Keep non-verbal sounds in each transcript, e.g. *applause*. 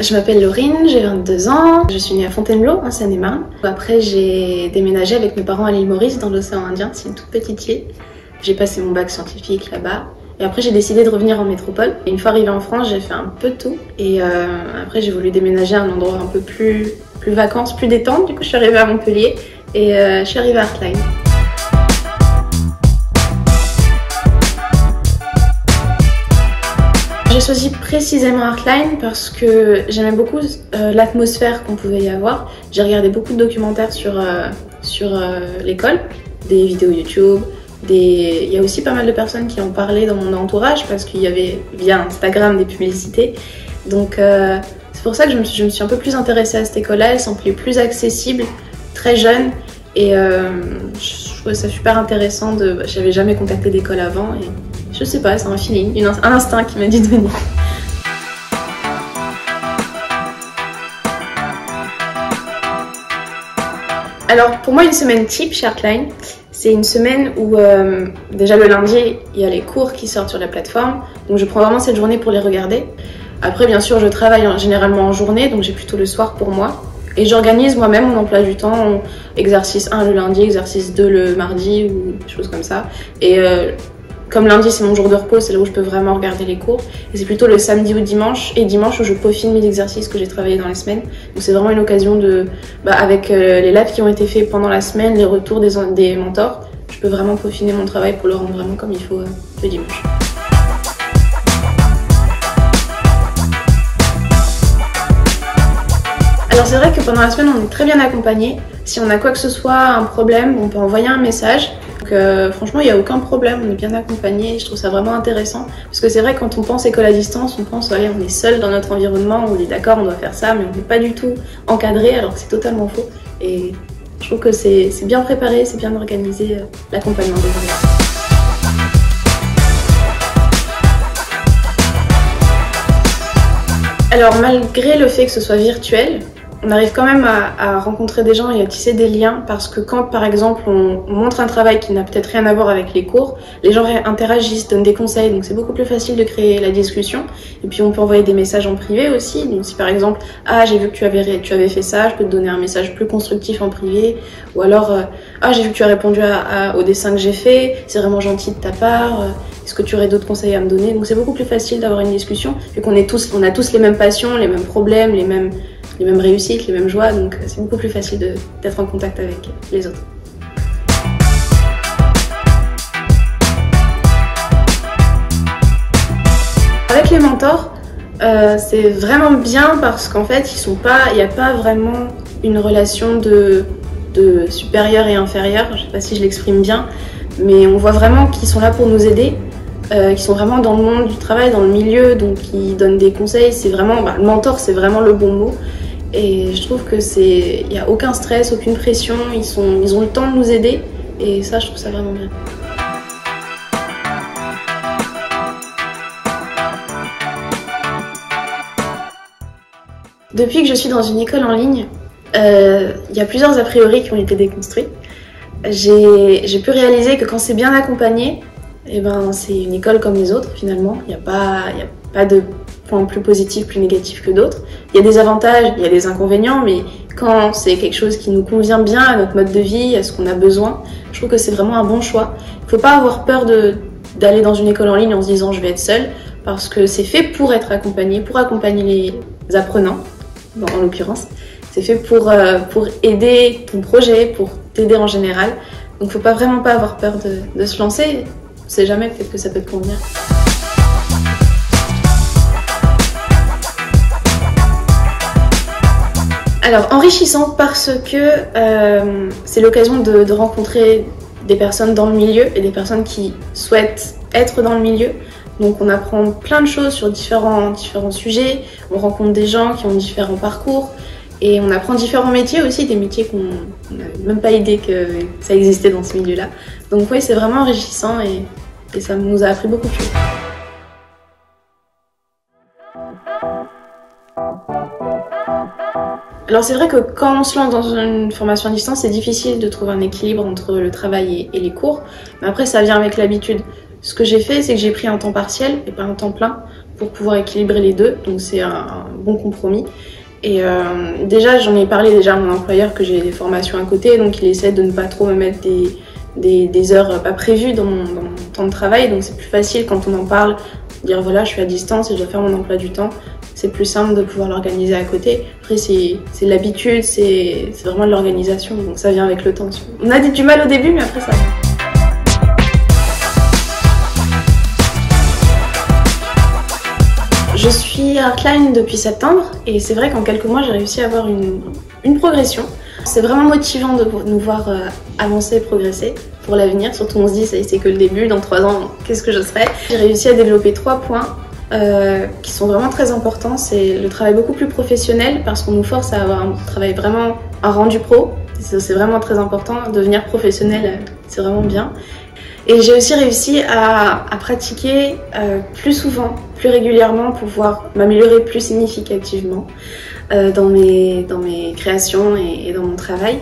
Je m'appelle Laurine, j'ai 22 ans, je suis née à Fontainebleau, en Seine-et-Marne. Après, j'ai déménagé avec mes parents à l'île Maurice, dans l'océan Indien, c'est une toute petite île. J'ai passé mon bac scientifique là-bas. Et après, j'ai décidé de revenir en métropole. Et une fois arrivée en France, j'ai fait un peu tout. Et euh, après, j'ai voulu déménager à un endroit un peu plus, plus vacances, plus détente. Du coup, je suis arrivée à Montpellier et euh, je suis arrivée à Artline. J'ai choisi précisément Artline parce que j'aimais beaucoup euh, l'atmosphère qu'on pouvait y avoir. J'ai regardé beaucoup de documentaires sur, euh, sur euh, l'école, des vidéos YouTube, des... il y a aussi pas mal de personnes qui ont parlé dans mon entourage parce qu'il y avait via Instagram des publicités. Donc c'est pour ça que je me, suis, un peu plus intéressée à cette école-là. Elle semblait plus accessible, très jeune. Et je trouvais ça super intéressant. De... J'avais jamais contacté d'école avant. Je sais pas, c'est un feeling, un instinct qui m'a dit de venir. Alors pour moi une semaine type chez c'est une semaine où euh, déjà le lundi il y a les cours qui sortent sur la plateforme, donc je prends vraiment cette journée pour les regarder. Après bien sûr je travaille généralement en journée, donc j'ai plutôt le soir pour moi. Et j'organise moi-même mon emploi du temps, exercice 1 le lundi, exercice 2 le mardi ou des choses comme ça. Et euh, comme lundi c'est mon jour de repos, c'est là où je peux vraiment regarder les cours. Et c'est plutôt le samedi ou dimanche et dimanche où je peaufine mes exercices que j'ai travaillé dans la semaine. Donc c'est vraiment une occasion de, bah, avec euh, les labs qui ont été faits pendant la semaine, les retours des, mentors, je peux vraiment peaufiner mon travail pour le rendre vraiment comme il faut euh, le dimanche. Alors c'est vrai que pendant la semaine on est très bien accompagné. Si on a quoi que ce soit, un problème, on peut envoyer un message. Donc euh, franchement, il n'y a aucun problème, on est bien accompagné. Je trouve ça vraiment intéressant. Parce que c'est vrai, quand on pense école à distance, on pense, allez, on est seul dans notre environnement, on est d'accord, on doit faire ça, mais on n'est pas du tout encadré, alors que c'est totalement faux. Et je trouve que c'est bien préparé, c'est bien organisé euh, l'accompagnement des élèves. Alors malgré le fait que ce soit virtuel, on arrive quand même à, rencontrer des gens et à tisser des liens parce que quand par exemple on, montre un travail qui n'a peut-être rien à voir avec les cours, les gens interagissent, donnent des conseils, donc c'est beaucoup plus facile de créer la discussion. Et puis on peut envoyer des messages en privé aussi. Donc si par exemple ah j'ai vu que tu avais tu avais fait ça, je peux te donner un message plus constructif en privé. Ou alors euh, ah j'ai vu que tu as répondu à, au dessin que j'ai fait, c'est vraiment gentil de ta part. Euh, est-ce que tu aurais d'autres conseils à me donner? Donc c'est beaucoup plus facile d'avoir une discussion vu qu'on est tous on a tous les mêmes passions, les mêmes problèmes, les mêmes les mêmes réussites, les mêmes joies, donc euh, c'est beaucoup plus facile d'être en contact avec les autres. Avec les mentors, euh, c'est vraiment bien parce qu'en fait, il n'y a pas vraiment une relation de, de supérieur et inférieur. Je ne sais pas si je l'exprime bien, mais on voit vraiment qu'ils sont là pour nous aider, euh, qui sont vraiment dans le monde du travail, dans le milieu, donc ils donnent des conseils. C'est vraiment, bah, le mentor, c'est vraiment le bon mot. Et je trouve que c'est, il n'y a aucun stress, aucune pression, ils, sont, ils ont le temps de nous aider et ça je trouve ça vraiment bien. Depuis que je suis dans une école en ligne, euh, il y a plusieurs a priori qui ont été déconstruits. J'ai pu réaliser que quand c'est bien accompagné, eh ben, c'est une école comme les autres finalement. Il n'y a, a pas de plus positifs, plus négatifs que d'autres. Il y a des avantages, il y a des inconvénients, mais quand c'est quelque chose qui nous convient bien à notre mode de vie, à ce qu'on a besoin, je trouve que c'est vraiment un bon choix. Il ne faut pas avoir peur d'aller dans une école en ligne en se disant je vais être seule, parce que c'est fait pour être accompagné, pour accompagner les apprenants, en l'occurrence. C'est fait pour, euh, pour aider ton projet, pour t'aider en général. Donc il ne faut pas vraiment pas avoir peur de, de se lancer. On sait jamais, peut-être que ça peut te convenir. Alors enrichissant parce que euh, c'est l'occasion de, rencontrer des personnes dans le milieu et des personnes qui souhaitent être dans le milieu. Donc on apprend plein de choses sur différents, sujets, on rencontre des gens qui ont différents parcours et on apprend différents métiers aussi, des métiers qu'on n'avait même pas idée que ça existait dans ce milieu-là. Donc oui, c'est vraiment enrichissant et, et ça nous a appris beaucoup de choses. Alors c'est vrai que quand on se lance dans une formation à distance, c'est difficile de trouver un équilibre entre le travail et, les cours. Mais après, ça vient avec l'habitude. Ce que j'ai fait, c'est que j'ai pris un temps partiel et pas un temps plein pour pouvoir équilibrer les deux. Donc c'est un, bon compromis. Et euh, déjà, j'en ai parlé déjà à mon employeur que j'ai des formations à côté, donc il essaie de ne pas trop me mettre des, heures pas prévues dans mon, dans mon, temps de travail. Donc c'est plus facile quand on en parle, dire voilà, je suis à distance et je dois faire mon emploi du temps. C'est plus simple de pouvoir l'organiser à côté. Après, c'est l'habitude, c'est vraiment de l'organisation, donc ça vient avec le temps. On a du mal au début, mais après ça va. Je suis Artline depuis septembre et c'est vrai qu'en quelques mois j'ai réussi à avoir une, une progression. C'est vraiment motivant de nous voir euh, avancer et progresser pour l'avenir, surtout on se dit c'est que le début, dans trois ans qu'est-ce que je serai? J'ai réussi à développer trois points euh, qui sont vraiment très importants. C'est le travail beaucoup plus professionnel parce qu'on nous force à avoir un travail vraiment, un rendu pro. C'est vraiment très important. Devenir professionnel, c'est vraiment bien. Et j'ai aussi réussi à, pratiquer euh, plus souvent, plus régulièrement pouvoir m'améliorer plus significativement euh, dans, mes, dans mes créations et, et, dans mon travail.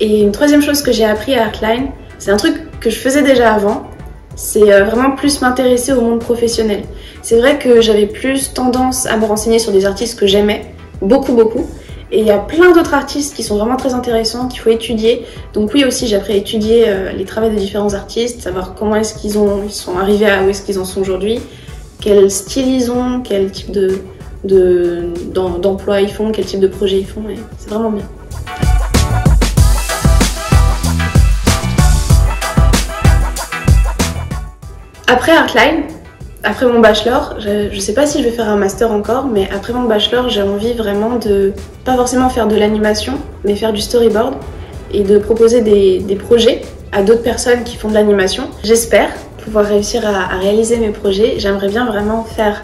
Et une troisième chose que j'ai appris à Artline, c'est un truc que je faisais déjà avant, c'est euh, vraiment plus m'intéresser au monde professionnel. C'est vrai que j'avais plus tendance à me renseigner sur des artistes que j'aimais, beaucoup beaucoup, et il y a plein d'autres artistes qui sont vraiment très intéressants, qu'il faut étudier. Donc oui aussi, j'ai appris à étudier euh, les travaux des différents artistes, savoir comment est-ce qu'ils ils sont arrivés à où est-ce qu'ils en sont aujourd'hui, quel style ils ont, quel type de d'emploi ils font, quel type de projet ils font, c'est vraiment bien. Après Artline, après mon bachelor, je, ne sais pas si je vais faire un master encore, mais après mon bachelor, j'ai envie vraiment de pas forcément faire de l'animation, mais faire du storyboard et de proposer des, projets à d'autres personnes qui font de l'animation. J'espère pouvoir réussir à, réaliser mes projets. J'aimerais bien vraiment faire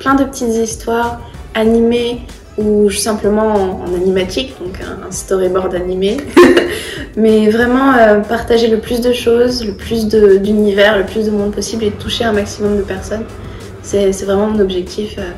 plein de petites histoires animées ou simplement en, animatique, donc un storyboard animé. *laughs* mais vraiment euh, partager le plus de choses, le plus d'univers, le plus de monde possible et toucher un maximum de personnes. C'est vraiment mon objectif. Euh,